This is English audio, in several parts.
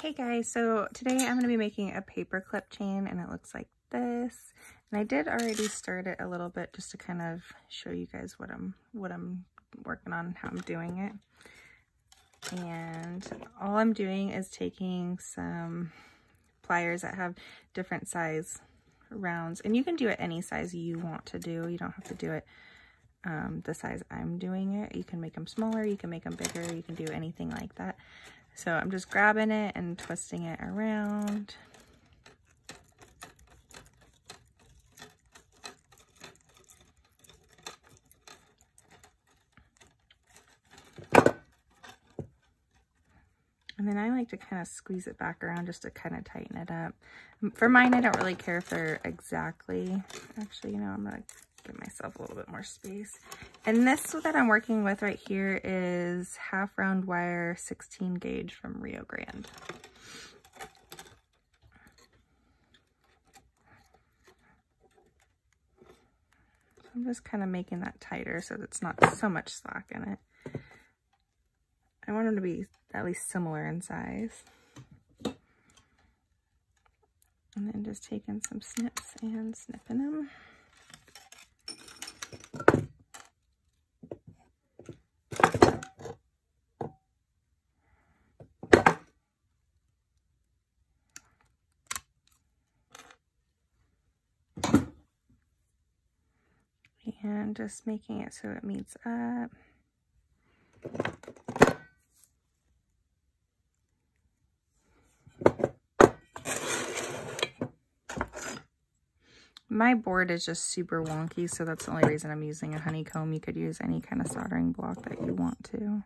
Hey guys, so today I'm going to be making a paper clip chain and it looks like this. And I did already start it a little bit just to kind of show you guys what I'm what I'm working on, how I'm doing it. And all I'm doing is taking some pliers that have different size rounds. And you can do it any size you want to do. You don't have to do it um, the size I'm doing it. You can make them smaller, you can make them bigger, you can do anything like that. So I'm just grabbing it and twisting it around. And then I like to kind of squeeze it back around just to kind of tighten it up. For mine, I don't really care if they're exactly, actually, you know, I'm going to give myself a little bit more space. And this that I'm working with right here is half round wire 16 gauge from Rio Grande. So I'm just kind of making that tighter so that it's not so much slack in it. I want them to be at least similar in size. And then just taking some snips and snipping them. Just making it so it meets up. My board is just super wonky, so that's the only reason I'm using a honeycomb. You could use any kind of soldering block that you want to.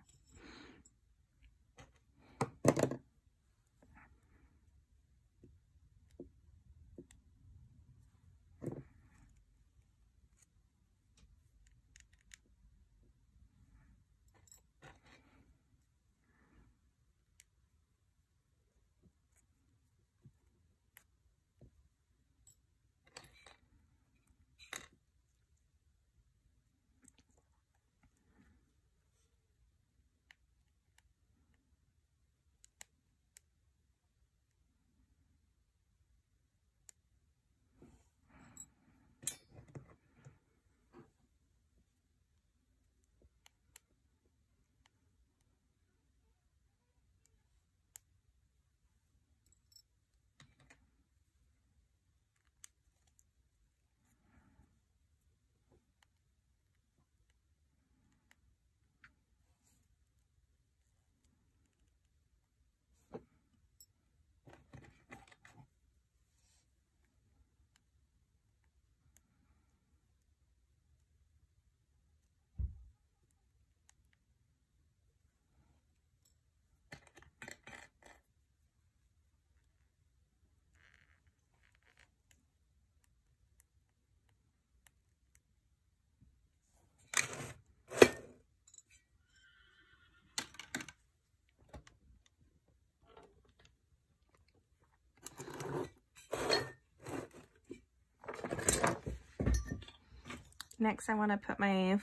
Next, I want to put my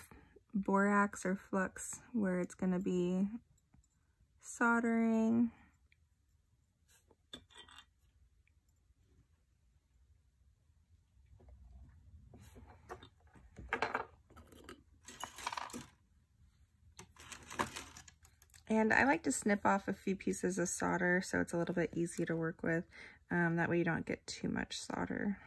borax or flux where it's going to be soldering. And I like to snip off a few pieces of solder so it's a little bit easy to work with. Um, that way you don't get too much solder.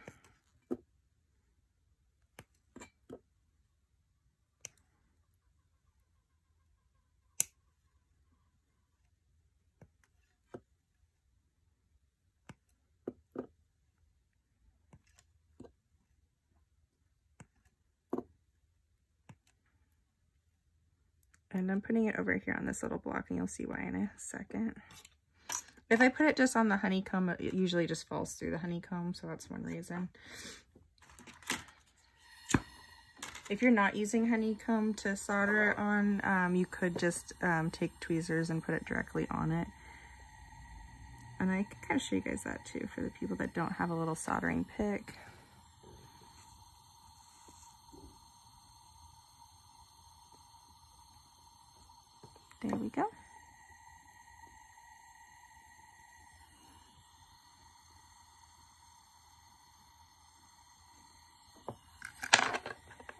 And I'm putting it over here on this little block and you'll see why in a second. If I put it just on the honeycomb, it usually just falls through the honeycomb, so that's one reason. If you're not using honeycomb to solder on, um, you could just um, take tweezers and put it directly on it. And I can kind of show you guys that too for the people that don't have a little soldering pick. There we go.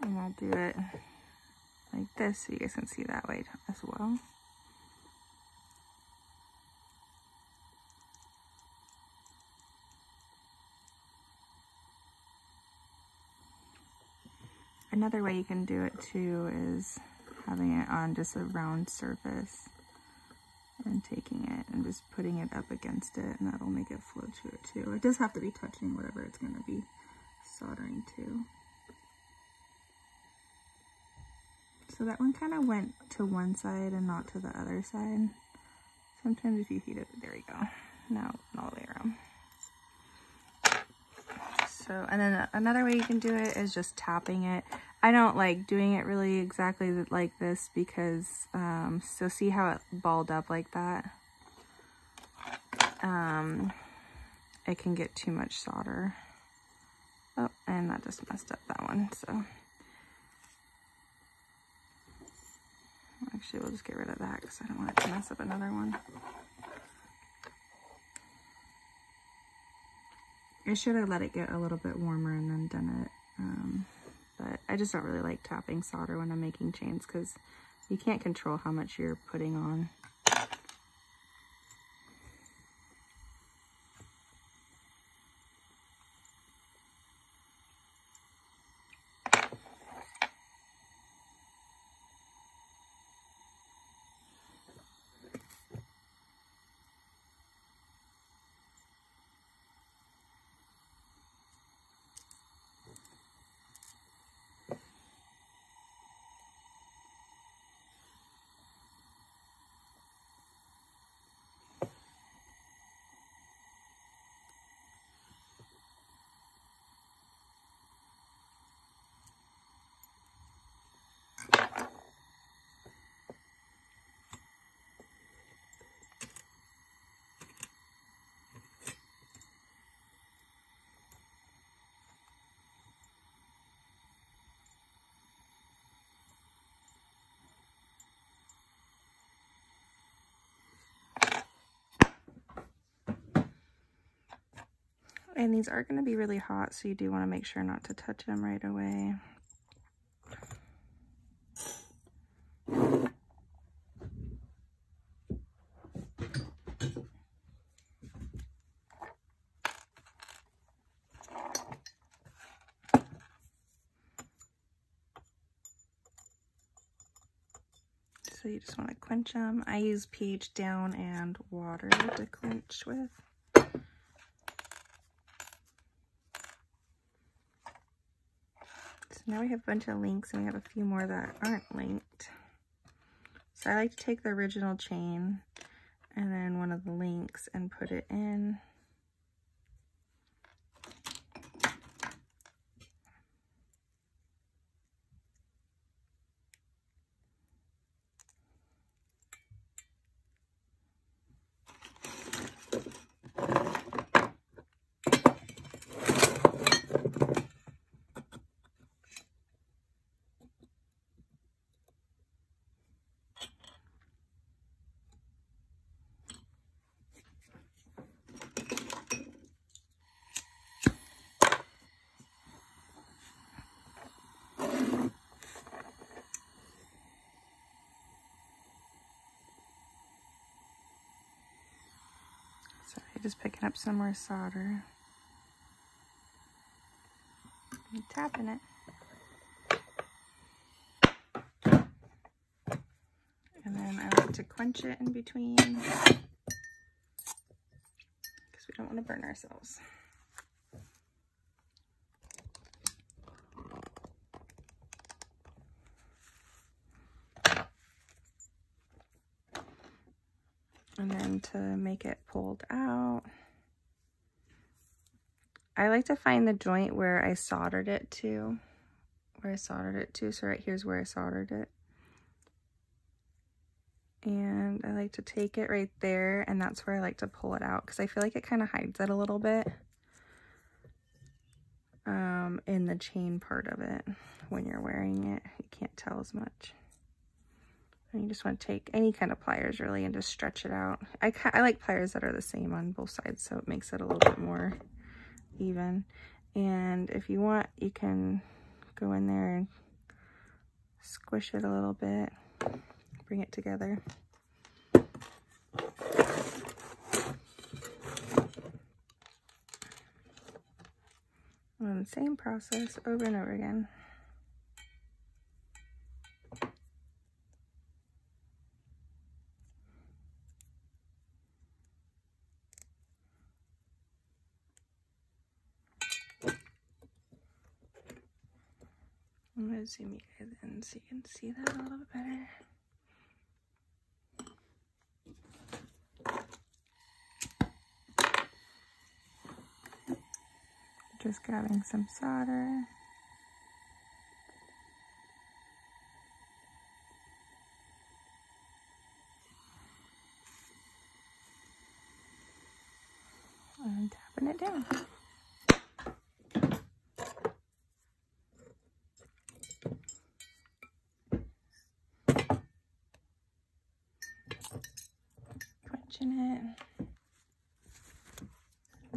And I'll do it like this so you guys can see that way as well. Another way you can do it too is having it on just a round surface and taking it and just putting it up against it and that'll make it flow to it too. It does have to be touching whatever it's going to be soldering to. So that one kind of went to one side and not to the other side. Sometimes if you heat it, there you go. Now all the way around. So, and then another way you can do it is just tapping it. I don't like doing it really exactly like this because, um, so see how it balled up like that? Um, it can get too much solder. Oh, and that just messed up that one, so. Actually, we'll just get rid of that because I don't want it to mess up another one. I should have let it get a little bit warmer and then done it. Um, but I just don't really like tapping solder when I'm making chains because you can't control how much you're putting on. And these are going to be really hot, so you do want to make sure not to touch them right away. So you just want to quench them. I use pH down and water to quench with. Now we have a bunch of links and we have a few more that aren't linked. So I like to take the original chain and then one of the links and put it in. Just picking up some more solder. And tapping it. And then I like to quench it in between because we don't want to burn ourselves. To make it pulled out, I like to find the joint where I soldered it to, where I soldered it to. So right here's where I soldered it. And I like to take it right there and that's where I like to pull it out because I feel like it kind of hides it a little bit um, in the chain part of it when you're wearing it. You can't tell as much. And you just want to take any kind of pliers really and just stretch it out. I, I like pliers that are the same on both sides so it makes it a little bit more even. And if you want, you can go in there and squish it a little bit, bring it together. And same process over and over again. To zoom you guys in so you can see that a little bit better. Just grabbing some solder. And tapping it down. Quenching it.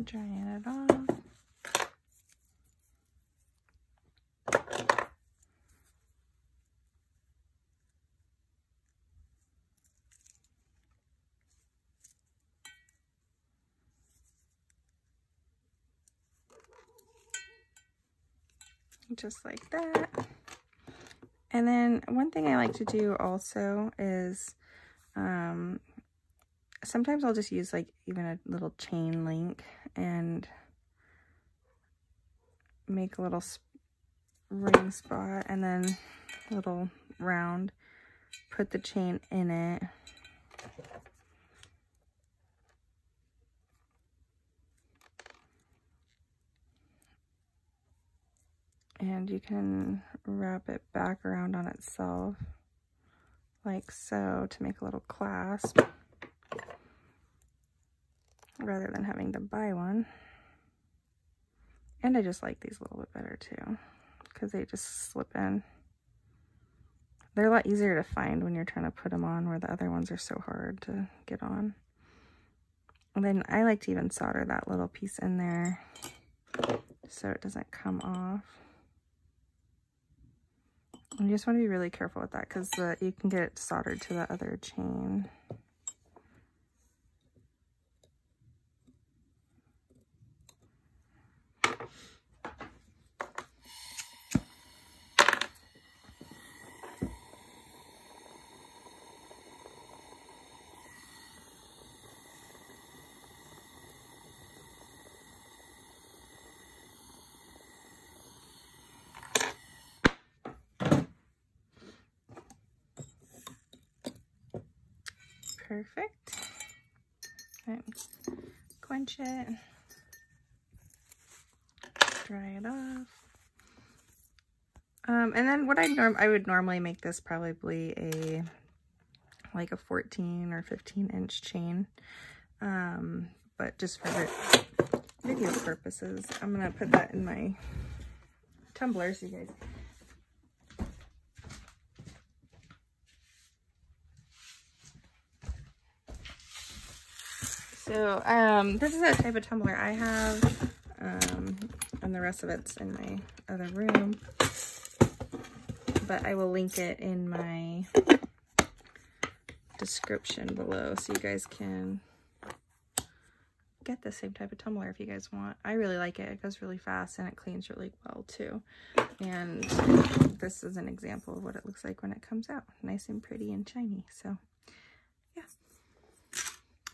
Drying it off. just like that. And then one thing I like to do also is um, sometimes I'll just use like even a little chain link and make a little ring spot and then a little round, put the chain in it. And you can wrap it back around on itself like so to make a little clasp rather than having to buy one. And I just like these a little bit better too because they just slip in. They're a lot easier to find when you're trying to put them on where the other ones are so hard to get on. And then I like to even solder that little piece in there so it doesn't come off. You just want to be really careful with that because uh, you can get it soldered to the other chain. Perfect. Quench it. Dry it off. Um, and then what I norm I would normally make this probably a like a 14 or 15 inch chain. Um, but just for video purposes, I'm gonna put that in my tumbler so you guys So um, this is a type of tumbler I have, um, and the rest of it's in my other room. But I will link it in my description below so you guys can get the same type of tumbler if you guys want. I really like it. It goes really fast and it cleans really well too. And this is an example of what it looks like when it comes out. Nice and pretty and shiny. So